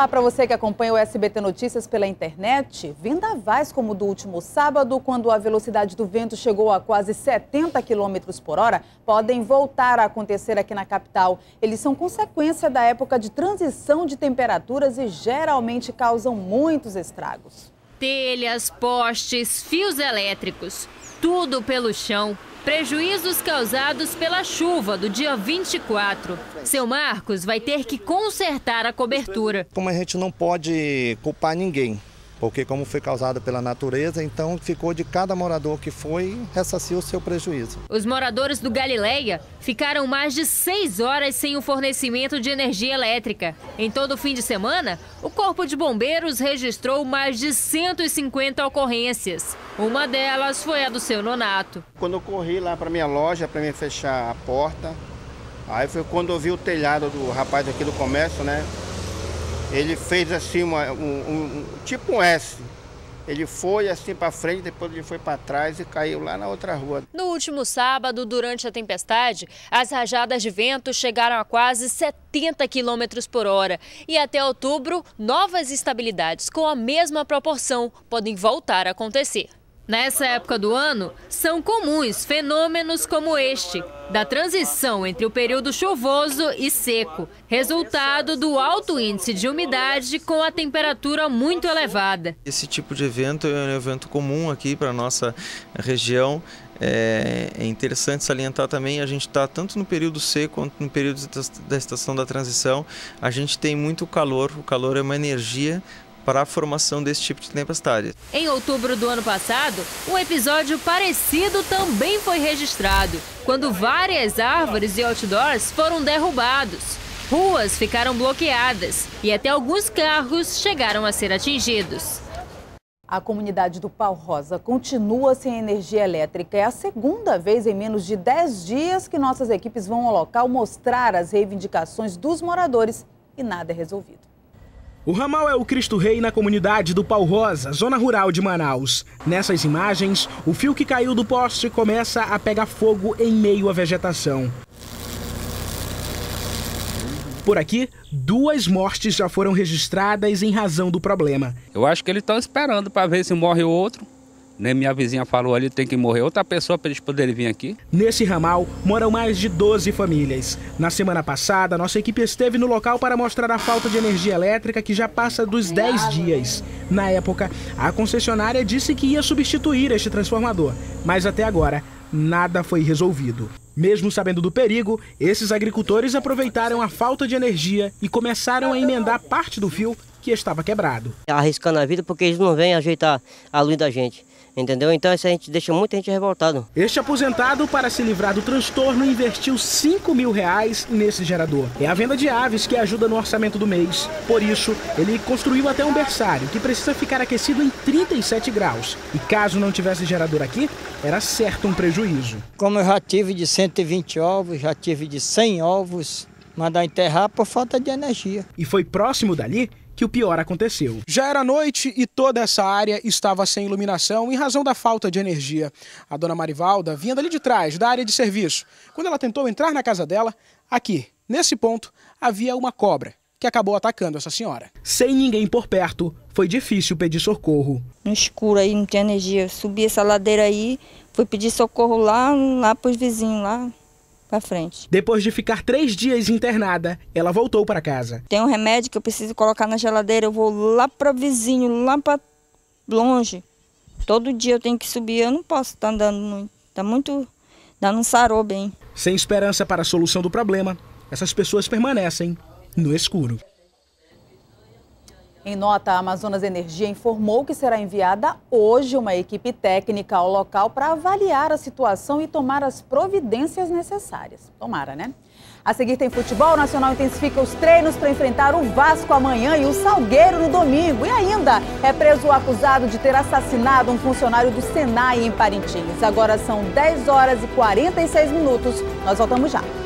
Olá para você que acompanha o SBT Notícias pela internet. Vendavais como do último sábado, quando a velocidade do vento chegou a quase 70 km por hora, podem voltar a acontecer aqui na capital. Eles são consequência da época de transição de temperaturas e geralmente causam muitos estragos. Telhas, postes, fios elétricos, tudo pelo chão. Prejuízos causados pela chuva do dia 24. Seu Marcos vai ter que consertar a cobertura. Como a gente não pode culpar ninguém, porque como foi causado pela natureza, então ficou de cada morador que foi ressarcir o seu prejuízo. Os moradores do Galileia ficaram mais de seis horas sem o fornecimento de energia elétrica. Em todo o fim de semana, o Corpo de Bombeiros registrou mais de 150 ocorrências. Uma delas foi a do seu Nonato. Quando eu corri lá para minha loja para me fechar a porta, aí foi quando eu vi o telhado do rapaz aqui do comércio, né? Ele fez assim uma, um, um, tipo um S. Ele foi assim para frente, depois ele foi para trás e caiu lá na outra rua. No último sábado, durante a tempestade, as rajadas de vento chegaram a quase 70 km por hora. E até outubro, novas estabilidades com a mesma proporção podem voltar a acontecer. Nessa época do ano, são comuns fenômenos como este, da transição entre o período chuvoso e seco, resultado do alto índice de umidade com a temperatura muito elevada. Esse tipo de evento é um evento comum aqui para a nossa região. É, é interessante salientar também, a gente está tanto no período seco quanto no período da estação da transição, a gente tem muito calor, o calor é uma energia para a formação desse tipo de tempestade. Em outubro do ano passado, um episódio parecido também foi registrado, quando várias árvores e outdoors foram derrubados. Ruas ficaram bloqueadas e até alguns carros chegaram a ser atingidos. A comunidade do Pau Rosa continua sem energia elétrica. É a segunda vez em menos de 10 dias que nossas equipes vão ao local mostrar as reivindicações dos moradores e nada é resolvido. O ramal é o Cristo Rei na comunidade do Pau Rosa, zona rural de Manaus. Nessas imagens, o fio que caiu do poste começa a pegar fogo em meio à vegetação. Por aqui, duas mortes já foram registradas em razão do problema. Eu acho que eles estão esperando para ver se morre o outro né? Minha vizinha falou ali tem que morrer outra pessoa para eles poderem vir aqui. Nesse ramal moram mais de 12 famílias. Na semana passada, nossa equipe esteve no local para mostrar a falta de energia elétrica que já passa dos 10 dias. Na época, a concessionária disse que ia substituir este transformador, mas até agora nada foi resolvido. Mesmo sabendo do perigo, esses agricultores aproveitaram a falta de energia e começaram a emendar parte do fio que estava quebrado. Arriscando a vida porque eles não vêm ajeitar a luz da gente. Entendeu? Então isso a gente deixa muita gente revoltado. Este aposentado, para se livrar do transtorno, investiu 5 mil reais nesse gerador. É a venda de aves que ajuda no orçamento do mês. Por isso, ele construiu até um berçário que precisa ficar aquecido em 37 graus. E caso não tivesse gerador aqui, era certo um prejuízo. Como eu já tive de 120 ovos, já tive de 100 ovos, mandar enterrar por falta de energia. E foi próximo dali que o pior aconteceu. Já era noite e toda essa área estava sem iluminação em razão da falta de energia. A dona Marivalda vinha dali de trás, da área de serviço. Quando ela tentou entrar na casa dela, aqui, nesse ponto, havia uma cobra que acabou atacando essa senhora. Sem ninguém por perto, foi difícil pedir socorro. No escuro aí, não tinha energia. Subi essa ladeira aí, fui pedir socorro lá, lá para os vizinhos lá para frente. Depois de ficar três dias internada, ela voltou para casa. Tem um remédio que eu preciso colocar na geladeira, eu vou lá para vizinho, lá para longe. Todo dia eu tenho que subir, eu não posso estar tá andando muito. Tá muito dando um sarou bem. Sem esperança para a solução do problema, essas pessoas permanecem no escuro. Em nota, a Amazonas Energia informou que será enviada hoje uma equipe técnica ao local para avaliar a situação e tomar as providências necessárias. Tomara, né? A seguir tem futebol. O Nacional intensifica os treinos para enfrentar o Vasco amanhã e o Salgueiro no domingo. E ainda é preso o acusado de ter assassinado um funcionário do Senai em Parintins. Agora são 10 horas e 46 minutos. Nós voltamos já.